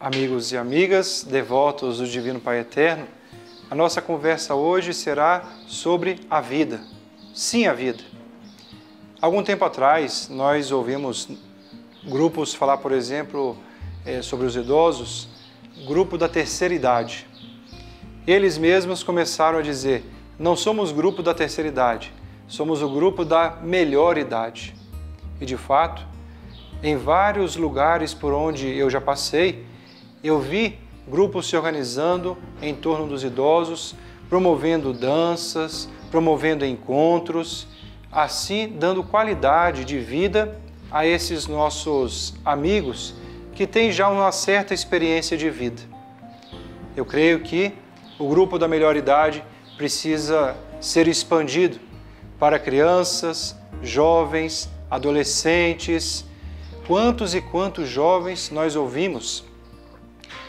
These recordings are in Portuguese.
amigos e amigas, devotos do Divino Pai Eterno, a nossa conversa hoje será sobre a vida. Sim, a vida. Algum tempo atrás, nós ouvimos grupos falar, por exemplo, eh, sobre os idosos, grupo da terceira idade. Eles mesmos começaram a dizer: não somos grupo da terceira idade, somos o grupo da melhor idade. E de fato, em vários lugares por onde eu já passei, eu vi grupos se organizando em torno dos idosos, promovendo danças, promovendo encontros, assim dando qualidade de vida a esses nossos amigos que têm já uma certa experiência de vida. Eu creio que o grupo da melhor idade precisa ser expandido para crianças, jovens, adolescentes. Quantos e quantos jovens nós ouvimos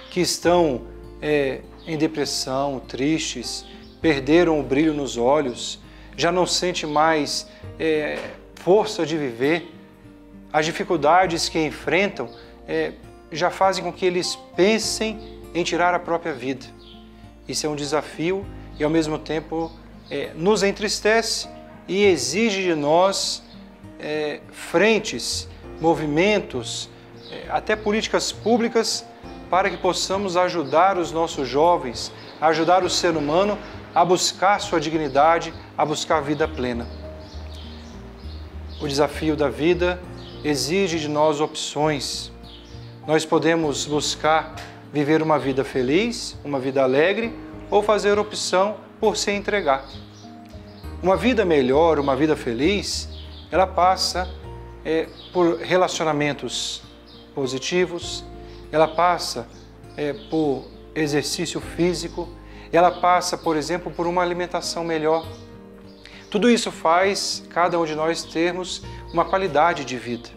que estão é, em depressão, tristes, perderam o brilho nos olhos, já não sente mais é, força de viver, as dificuldades que enfrentam é, já fazem com que eles pensem em tirar a própria vida. Isso é um desafio e, ao mesmo tempo, é, nos entristece e exige de nós é, frentes, movimentos, é, até políticas públicas para que possamos ajudar os nossos jovens, ajudar o ser humano a buscar sua dignidade, a buscar a vida plena. O desafio da vida exige de nós opções. Nós podemos buscar viver uma vida feliz, uma vida alegre, ou fazer opção por se entregar. Uma vida melhor, uma vida feliz, ela passa é, por relacionamentos positivos, ela passa é, por exercício físico, ela passa, por exemplo, por uma alimentação melhor. Tudo isso faz cada um de nós termos uma qualidade de vida.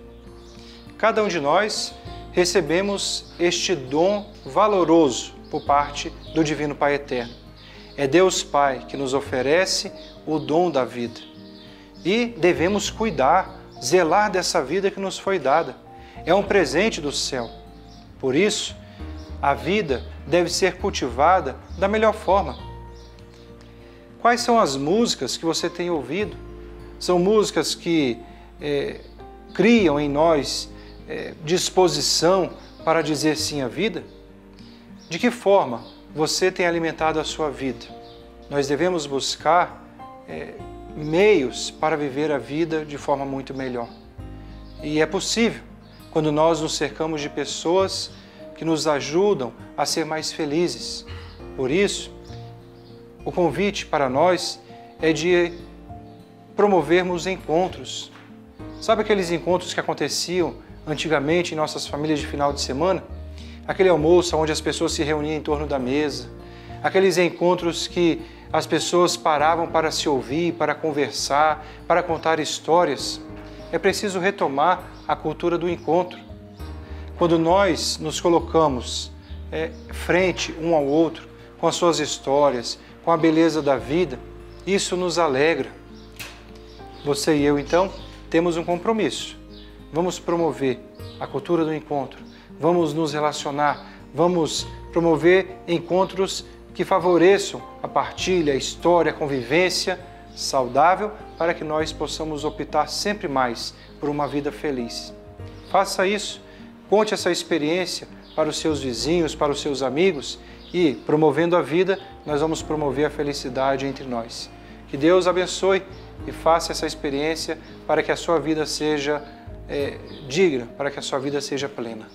Cada um de nós recebemos este dom valoroso por parte do Divino Pai Eterno. É Deus Pai que nos oferece o dom da vida. E devemos cuidar, zelar dessa vida que nos foi dada. É um presente do céu. Por isso, a vida deve ser cultivada da melhor forma. Quais são as músicas que você tem ouvido? São músicas que é, criam em nós é, disposição para dizer sim à vida? De que forma você tem alimentado a sua vida? Nós devemos buscar é, meios para viver a vida de forma muito melhor. E é possível quando nós nos cercamos de pessoas que nos ajudam a ser mais felizes. Por isso, o convite para nós é de promovermos encontros. Sabe aqueles encontros que aconteciam antigamente em nossas famílias de final de semana? Aquele almoço onde as pessoas se reuniam em torno da mesa, aqueles encontros que as pessoas paravam para se ouvir, para conversar, para contar histórias. É preciso retomar a cultura do encontro. Quando nós nos colocamos é, frente um ao outro, com as suas histórias, com a beleza da vida, isso nos alegra. Você e eu, então, temos um compromisso. Vamos promover a cultura do encontro, vamos nos relacionar, vamos promover encontros que favoreçam a partilha, a história, a convivência saudável para que nós possamos optar sempre mais por uma vida feliz. Faça isso, conte essa experiência para os seus vizinhos, para os seus amigos e, promovendo a vida, nós vamos promover a felicidade entre nós. Que Deus abençoe e faça essa experiência para que a sua vida seja é, digna, para que a sua vida seja plena.